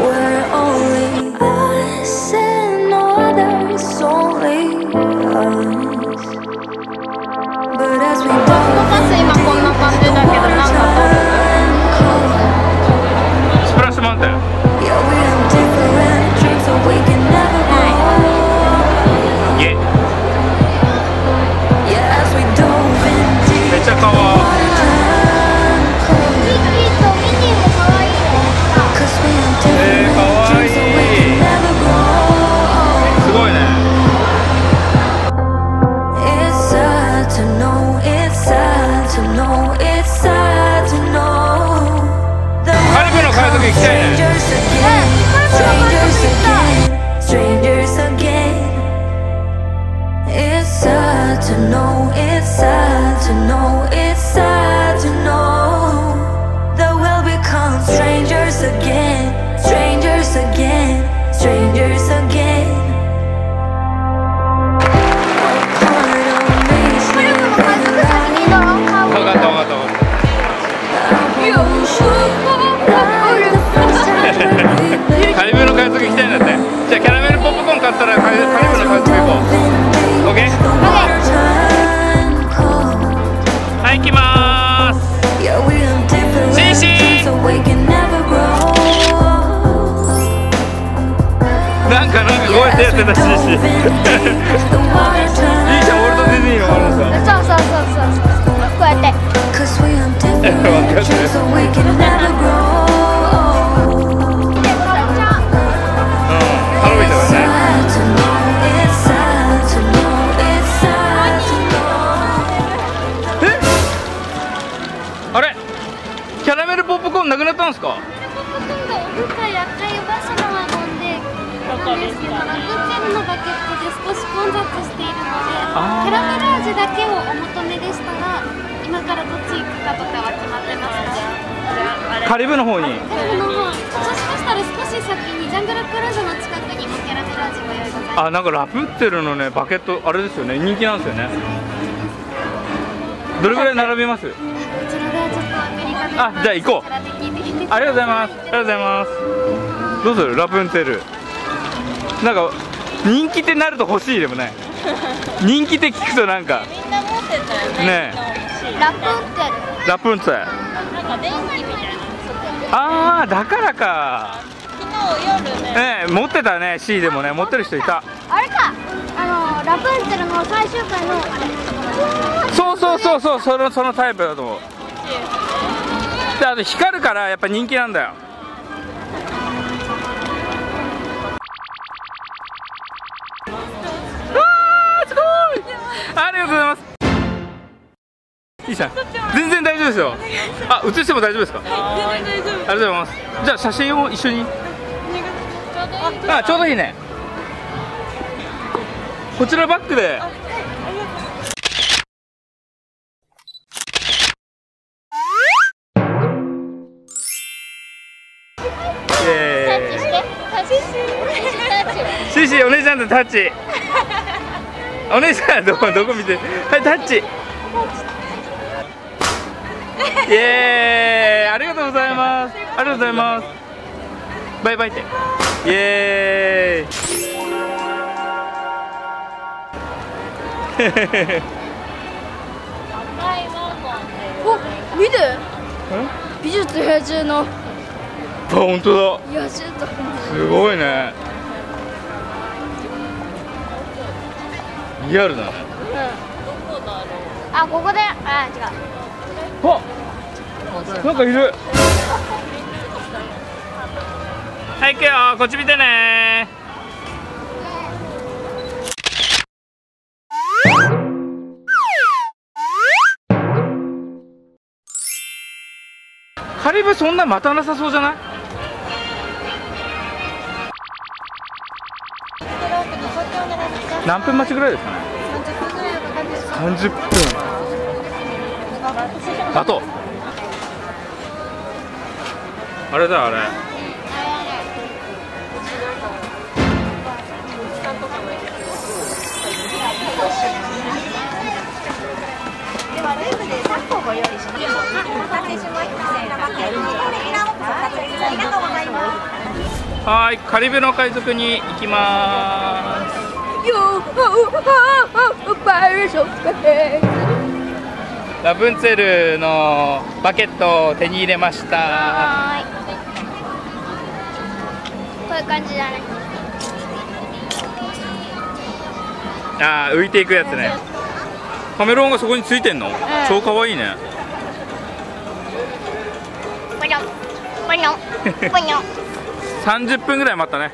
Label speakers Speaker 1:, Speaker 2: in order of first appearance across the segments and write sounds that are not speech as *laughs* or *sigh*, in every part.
Speaker 1: We're only us and no others, only us. But as we
Speaker 2: バ
Speaker 3: カリブの方に。
Speaker 2: カリブの方。もしかしたら少し先にジャングルクルーズの近くにもキャラメル味ご用意ございます。
Speaker 3: あなんかラプッツェルのねバケットあれですよね。人気なんですよね。どれぐらい並びます？
Speaker 2: こちらではちょっとアメリカで
Speaker 3: あじゃあ行こう。ありがとうございます。ありがとうございます。どうする？ラプンツェル。なんか人気ってなると欲しいでもね *laughs* 人気って聞くとなんか。
Speaker 4: みんな持ってたよね。
Speaker 3: ね
Speaker 2: ラプンツェル。
Speaker 3: ラプンツェル。
Speaker 4: なんか電気みたいな
Speaker 3: ああだからか。
Speaker 4: 昨日夜ね。
Speaker 3: ね持ってたね C でもね持ってる人いた。
Speaker 2: あれか。あのラプンツェルの最終回の
Speaker 3: そうそうそうそうそのそのタイプだと思う。であと光るからやっぱ人気なんだよ。わーすごい。ありがとうございますじゃん。全然大丈夫ですよ。あ映しても大丈夫ですか？ありがとうございます。じゃあ写真を一緒に？あちょうどいいね。こちらバックで。イエーイ。
Speaker 2: して。タッチして。
Speaker 3: シーシーお姉ちゃんとタッチ。お姉ちゃんどこどこ見て？はいタッチイエーイ。ありがとうございます。ありがとうございます。バイバイって。イエーイ。
Speaker 2: お見て。美術野獣の。
Speaker 3: あ本当だ。
Speaker 2: 野獣とか
Speaker 3: すごいね。リアルだね。
Speaker 4: どこだろう
Speaker 2: あここで。あ違う。
Speaker 3: あなんかいる。はい行くよ。こっち見てね。カリブそんな待たなさそうじゃない？何分待ちぐらいですかね？30分。あとあれだあれ
Speaker 5: ではルームで3個ご用意します。お待たせしました。生クリームこちらをご活用ありがとうございます。
Speaker 3: はいカリブの海賊に行きますラプンツェルのバケットを手に入れました
Speaker 2: はーいこういう感じだね。
Speaker 3: あー浮いていくやつね。カメロンがそこについてんの、超かわいいね。
Speaker 2: ぽにょぽにょぽにょ
Speaker 3: 30分ぐらい待ったね。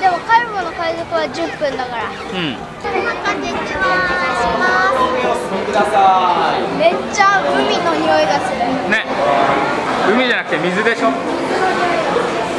Speaker 2: でもカルボの海賊は10分だから。
Speaker 3: うん。
Speaker 2: こんな感じでお願いします。めっちゃ海の匂いがする。
Speaker 3: ね。海じゃなくて水でしょ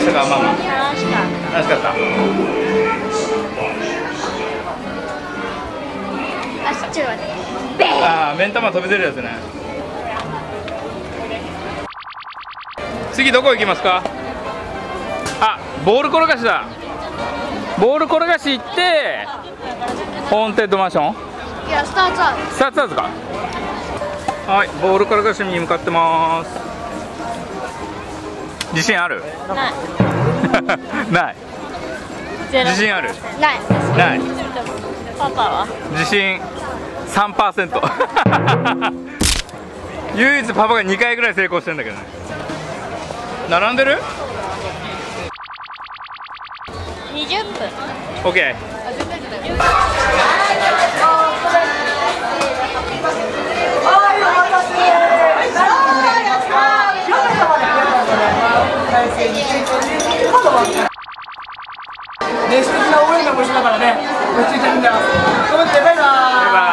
Speaker 3: でしたかママ。
Speaker 4: 楽しかっ
Speaker 3: 楽しかった。
Speaker 2: あそっちはね。
Speaker 3: ああ目ん玉飛び出るやつね。次どこ行きますか？あボール転がしだ。ボール転がし行ってホーンテッドマンション？
Speaker 2: いやスターツアウ
Speaker 3: ス。ターツアーズか。はいボール転がしに向かってます自信ある？
Speaker 4: たない。*laughs*
Speaker 3: ない。自信ある？
Speaker 2: ない。
Speaker 3: ない。
Speaker 4: パパは？
Speaker 3: 自信3% *laughs* 唯一パパが2回ぐらい成功してんだけどね。並んでる
Speaker 4: ？20分
Speaker 3: ?OK
Speaker 6: ね、素敵な熱心な応援団もしながらね、落ち着いて。るんだよ。ということで、バイバイ。
Speaker 3: バイバ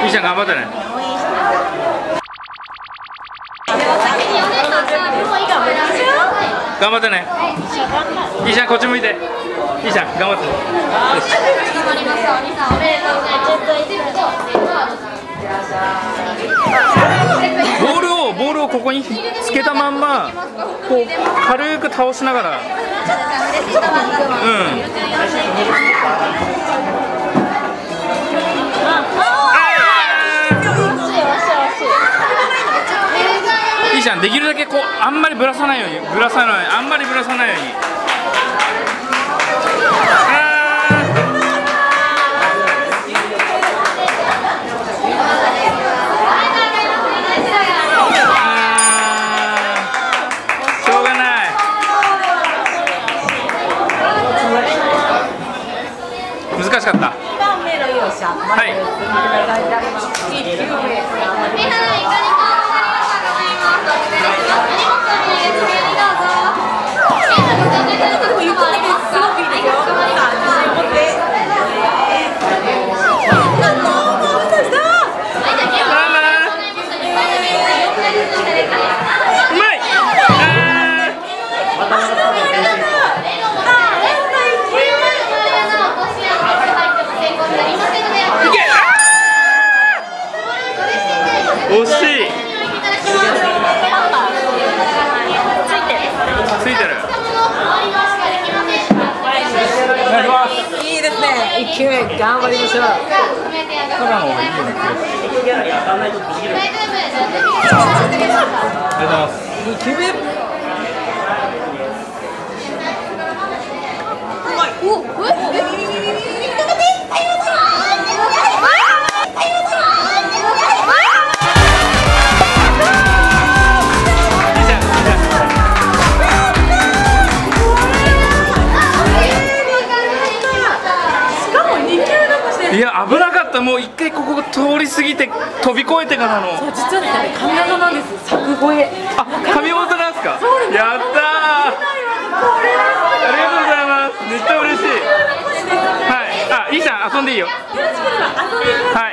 Speaker 3: イいいじゃん頑張ってね頑張ってねいいじゃんこっち向いていいじゃん頑張ってボールをボールをここにつけたまんまこう軽く倒しながら。うん。いいじゃん。できるだけこうあんまりぶらさないように。ぶらさない。あんまりぶらさないように。しかった。はい
Speaker 6: ですね。一球目、頑張りましょう。
Speaker 3: ありがとうございます
Speaker 6: 二球目。
Speaker 2: おえ
Speaker 3: 危なかった。もう一回ここ通り過ぎて飛び越えてからの。
Speaker 7: 実はね神業なんです作越え。
Speaker 3: あ神本なんです。かやったー。ありがとうございます。めっちゃ嬉しい。はい。あいいじゃん。遊んでいいよ。はい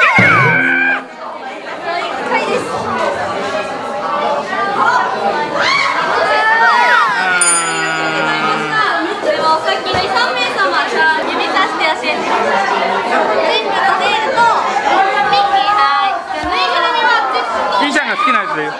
Speaker 3: 好きなやつだよ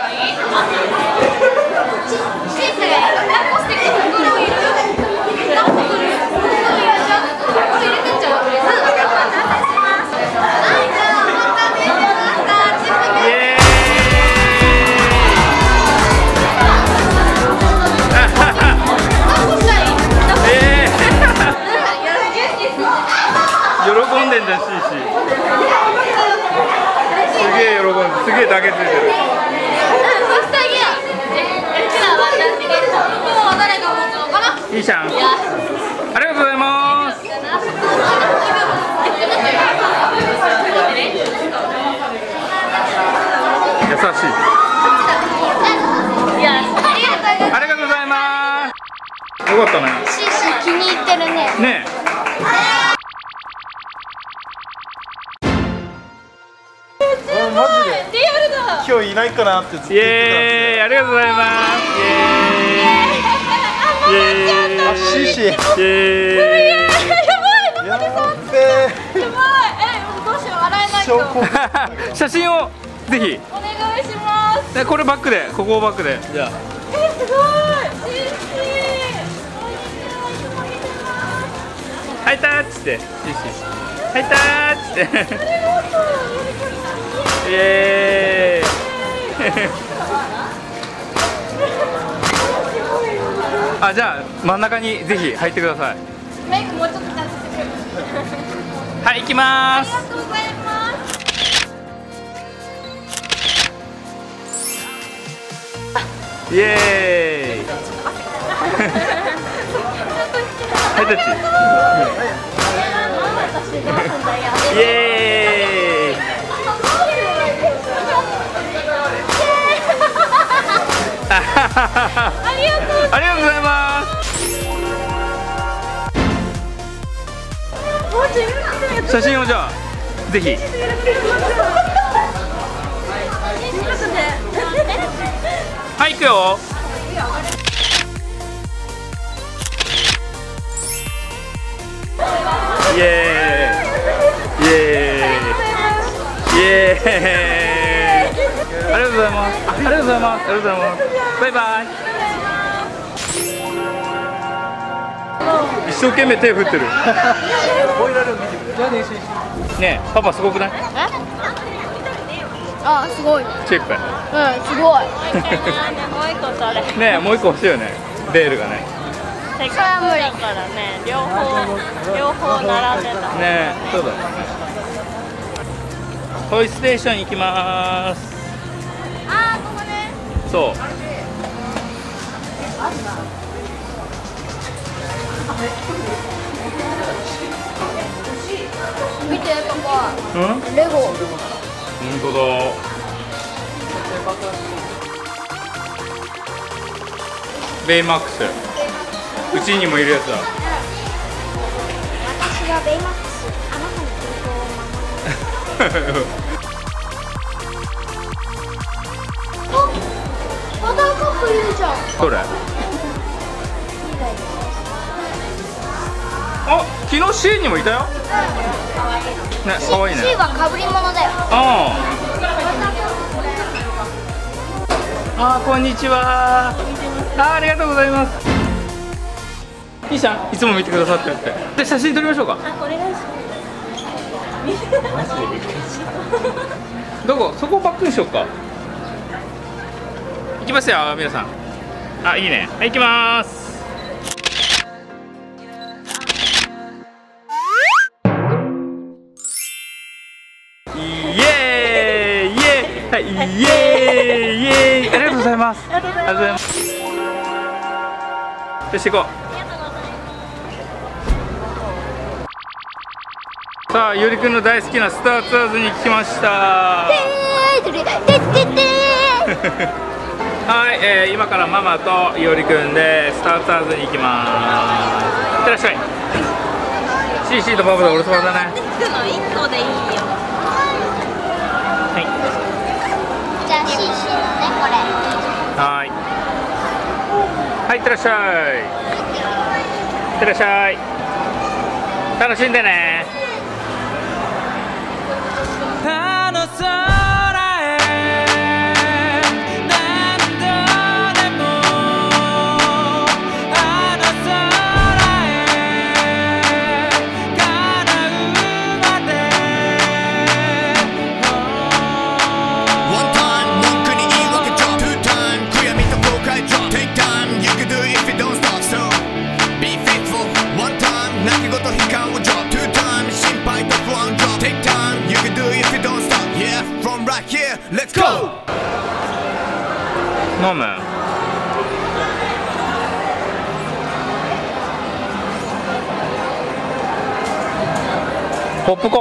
Speaker 2: 気に入ってるね。
Speaker 3: ね
Speaker 8: マジで
Speaker 2: リアルだ。
Speaker 8: 今日いないかなってずっと言って
Speaker 3: エーイありがとうございますイエーイ。
Speaker 8: あ
Speaker 3: イエーイ
Speaker 8: やっべえ
Speaker 2: やばい。えどうしよう洗えないと。*laughs*
Speaker 3: 写真をぜひ。
Speaker 2: お願いします。
Speaker 3: でこれバックで。ここをバックで。じゃあ。
Speaker 2: えすごい
Speaker 3: ハイタッチって。ハイタッチって。イエーイ。あじゃあ真ん中にぜひ入ってください。
Speaker 2: ーメイクもうちょっとてくる。
Speaker 3: はい行きま
Speaker 2: あ
Speaker 3: す
Speaker 2: りがとうございます。
Speaker 3: イエーイ *laughs* ハイタッチイエーイありがとうございます。写真をじゃあぜひ *laughs* はい行くよエーイ。イエーイ。イエーイ。ありがとうございますありがとうございます。ありがとうございます。バイバイ。一生懸命手振ってる。*laughs* ねえパパすごくない？
Speaker 2: あすごい。うん
Speaker 3: チップ
Speaker 2: すごい
Speaker 4: もう一個それ
Speaker 3: ねえもう一個欲しいよね。ベールがね
Speaker 4: せっかくだからね両方両方並んでた。
Speaker 3: ねえそうだ。ねトイステーション行きまーす。
Speaker 2: あここね。
Speaker 3: そう。
Speaker 2: 見てパパ
Speaker 3: うん？
Speaker 2: レゴ。
Speaker 3: 本当だ。ベイマックスうちにもいるやつだ。
Speaker 2: 私がベイマックスあなたの健康を守るあバターカップいるじゃん。
Speaker 3: どれ。あ昨日シーにもいたよ。ね可愛いね。
Speaker 2: C はかぶり物だよ。
Speaker 3: ああーこんにちは。あーありがとうございますいいじゃん。いつも見てくださってるって。で写真撮りましょうか。
Speaker 4: お願いし
Speaker 3: どこ？そこバックにしようか。行きますよ皆さん。あいいね。はい行きます。イエーイ。イエーイ。はいイエーイ。イエーイ。ありがとうございます。ありがとうございます。よし行こうさあゆりくんの大好きなスターツアーズに来ました。はい、えー今からママといおりくんでスターツアーズに行きますいってらっしゃい CC とパパでお留守番だね
Speaker 4: くの一個でいいよ
Speaker 3: はい
Speaker 2: じゃあ CC のねこれ
Speaker 3: はいはいいってらっしゃいいってらっしゃい楽しんでねポップコーン